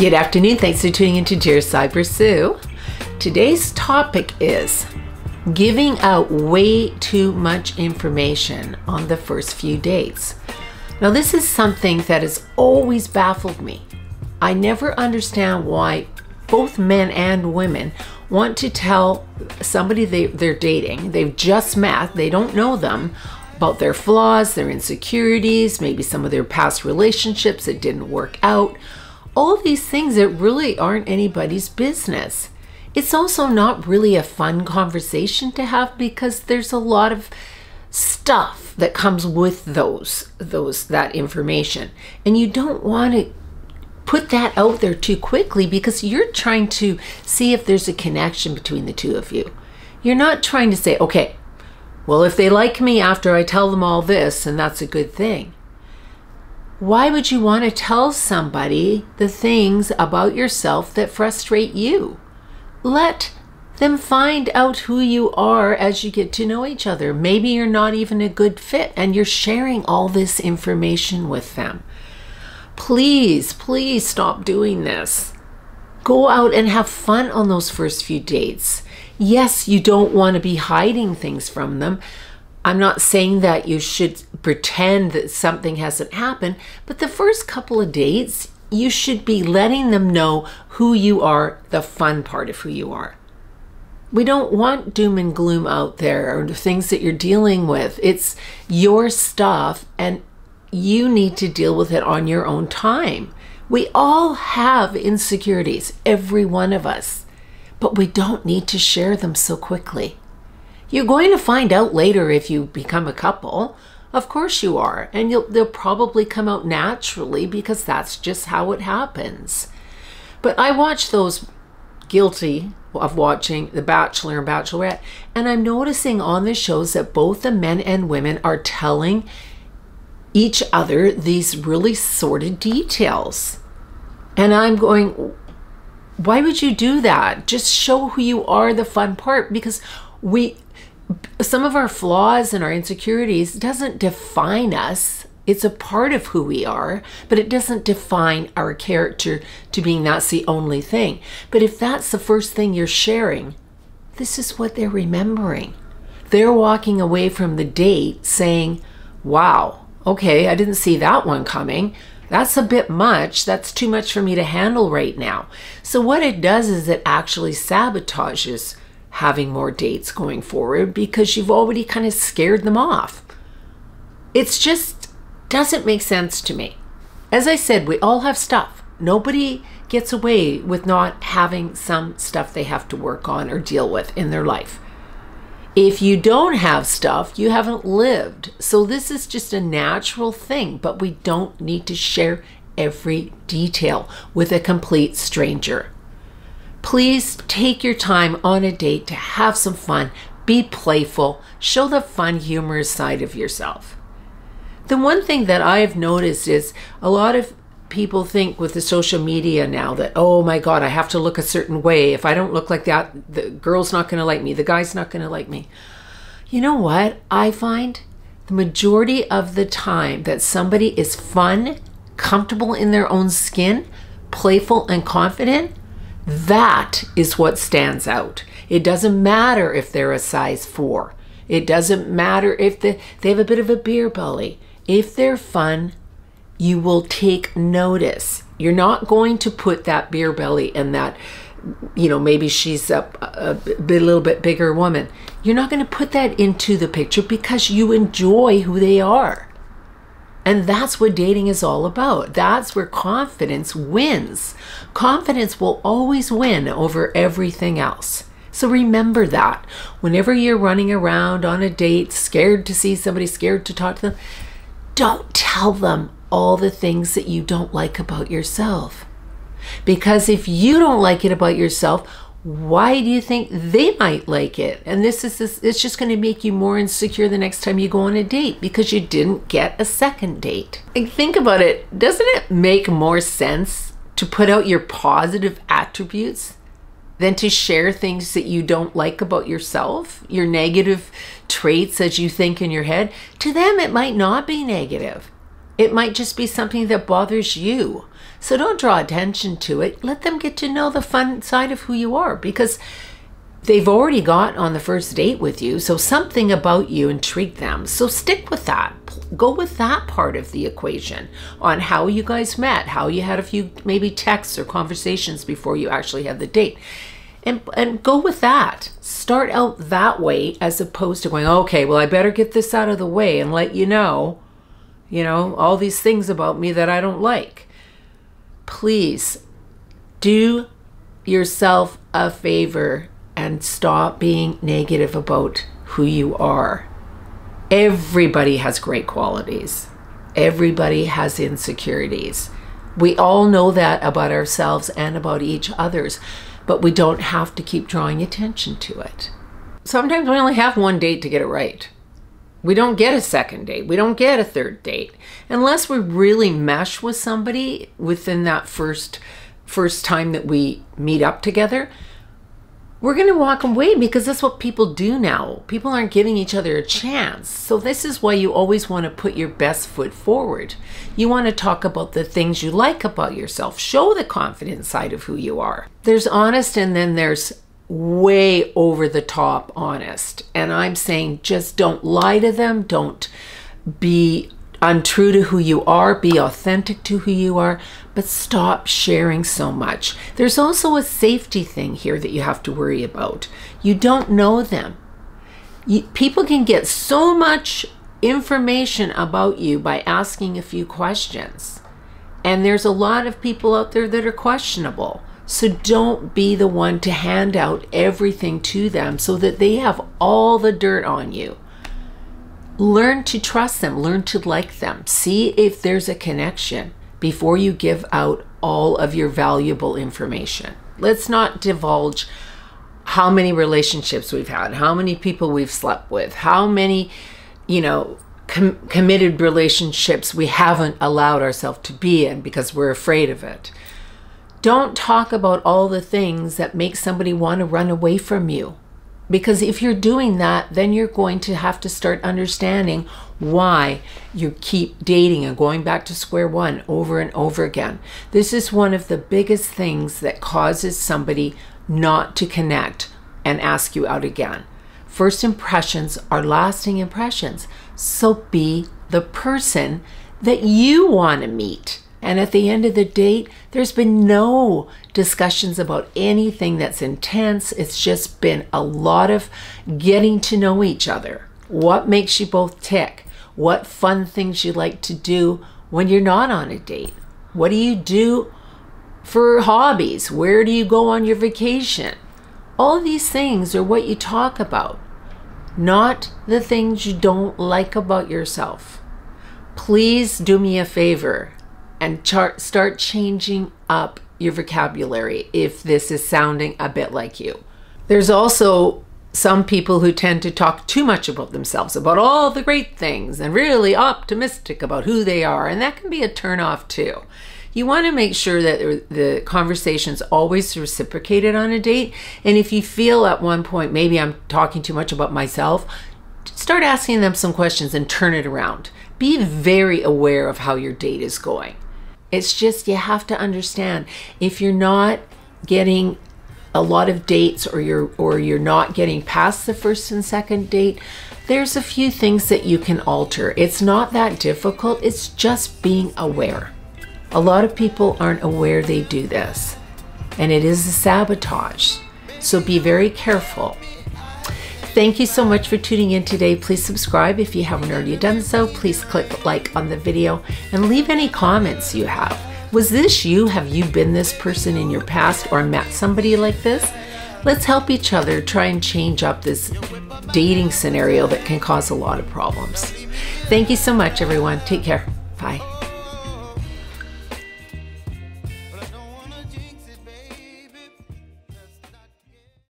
Good afternoon. Thanks for tuning into Dear Sybersue. Today's topic is giving out way too much information on the first few dates. Now, this is something that has always baffled me. I never understand why both men and women want to tell somebody they, they're dating, they've just met, they don't know them, about their flaws, their insecurities, maybe some of their past relationships that didn't work out. All these things that really aren't anybody's business. It's also not really a fun conversation to have because there's a lot of stuff that comes with those those that information and you don't want to put that out there too quickly because you're trying to see if there's a connection between the two of you. You're not trying to say, okay, well, if they like me after I tell them all this, and that's a good thing. Why would you want to tell somebody the things about yourself that frustrate you? Let them find out who you are as you get to know each other. Maybe you're not even a good fit and you're sharing all this information with them. Please, please stop doing this. Go out and have fun on those first few dates. Yes, you don't want to be hiding things from them. I'm not saying that you should pretend that something hasn't happened, but the first couple of dates, you should be letting them know who you are, the fun part of who you are. We don't want doom and gloom out there or the things that you're dealing with. It's your stuff and you need to deal with it on your own time. We all have insecurities, every one of us, but we don't need to share them so quickly. You're going to find out later if you become a couple. Of course you are, and they'll probably come out naturally because that's just how it happens. But I watch those guilty of watching The Bachelor and Bachelorette, and I'm noticing on the shows that both the men and women are telling each other these really sordid details. And I'm going, why would you do that? Just show who you are, the fun part, because we, some of our flaws and our insecurities doesn't define us. It's a part of who we are, but it doesn't define our character to being that's the only thing. But if that's the first thing you're sharing, this is what they're remembering. They're walking away from the date saying, wow, okay, I didn't see that one coming. That's a bit much. That's too much for me to handle right now. So, what it does is it actually sabotages having more dates going forward because you've already kind of scared them off. It's just doesn't make sense to me. As I said, we all have stuff. Nobody gets away with not having some stuff they have to work on or deal with in their life. If you don't have stuff, you haven't lived. So this is just a natural thing, but we don't need to share every detail with a complete stranger. Please take your time on a date to have some fun, be playful, show the fun, humorous side of yourself. The one thing that I've noticed is a lot of people think with the social media now that oh my god i have to look a certain way. If i don't look like that the girl's not going to like me. The guy's not going to like me. You know what i find? The majority of the time that somebody is fun comfortable in their own skin playful and confident that is what stands out it doesn't matter if they're a size 4 it doesn't matter if they, they have a bit of a beer belly if they're fun you will take notice. You're not going to put that beer belly and that, you know, maybe she's a, a, a little bit bigger woman. You're not going to put that into the picture because you enjoy who they are. And that's what dating is all about. That's where confidence wins. Confidence will always win over everything else. So remember that. Whenever you're running around on a date, scared to see somebody, scared to talk to them, don't tell them all the things that you don't like about yourself. Because if you don't like it about yourself, why do you think they might like it? And this is this, it's just going to make you more insecure the next time you go on a date because you didn't get a second date. And think about it, doesn't it make more sense to put out your positive attributes than to share things that you don't like about yourself, your negative traits as you think in your head? To them, it might not be negative It might just be something that bothers you. So don't draw attention to it. Let them get to know the fun side of who you are because they've already got on the first date with you. So something about you intrigued them. So stick with that. Go with that part of the equation on how you guys met, how you had a few maybe texts or conversations before you actually had the date. And, and go with that. Start out that way as opposed to going, okay, well, I better get this out of the way and let you know you know, all these things about me that I don't like. Please do yourself a favor and stop being negative about who you are. Everybody has great qualities. Everybody has insecurities. We all know that about ourselves and about each others, but we don't have to keep drawing attention to it. Sometimes we only have one date to get it right. We don't get a second date. We don't get a third date unless we really mesh with somebody within that first first time that we meet up together. We're going to walk away because that's what people do now. People aren't giving each other a chance. So this is why you always want to put your best foot forward. You want to talk about the things you like about yourself. Show the confident side of who you are. There's honest and then there's way over the top honest. And I'm saying just don't lie to them. Don't be untrue to who you are. Be authentic to who you are. But stop sharing so much. There's also a safety thing here that you have to worry about. You don't know them. You, people can get so much information about you by asking a few questions. And there's a lot of people out there that are questionable. So don't be the one to hand out everything to them so that they have all the dirt on you. Learn to trust them, learn to like them. See if there's a connection before you give out all of your valuable information. Let's not divulge how many relationships we've had, how many people we've slept with, how many, you know, com- committed relationships we haven't allowed ourselves to be in because we're afraid of it. Don't talk about all the things that make somebody want to run away from you. Because if you're doing that, then you're going to have to start understanding why you keep dating and going back to square one over and over again. This is one of the biggest things that causes somebody not to connect and ask you out again. First impressions are lasting impressions. So be the person that you want to meet. And at the end of the date, there's been no discussions about anything that's intense. It's just been a lot of getting to know each other. What makes you both tick? What fun things you like to do when you're not on a date? What do you do for hobbies? Where do you go on your vacation? All these things are what you talk about, not the things you don't like about yourself. Please do me a favor and chart, start changing up your vocabulary if this is sounding a bit like you. There's also some people who tend to talk too much about themselves, about all the great things, and really optimistic about who they are, and that can be a turnoff too. You want to make sure that the conversation's always reciprocated on a date, and if you feel at one point maybe I'm talking too much about myself, start asking them some questions and turn it around. Be very aware of how your date is going. It's just you have to understand if you're not getting a lot of dates or you're or you're not getting past the first and second date, there's a few things that you can alter. It's not that difficult. It's just being aware. A lot of people aren't aware they do this. And it is a sabotage. So be very careful. Thank you so much for tuning in today. Please subscribe if you haven't already done so. Please click like on the video and leave any comments you have. Was this you? Have you been this person in your past or met somebody like this? Let's help each other try and change up this dating scenario that can cause a lot of problems. Thank you so much, everyone. Take care. Bye.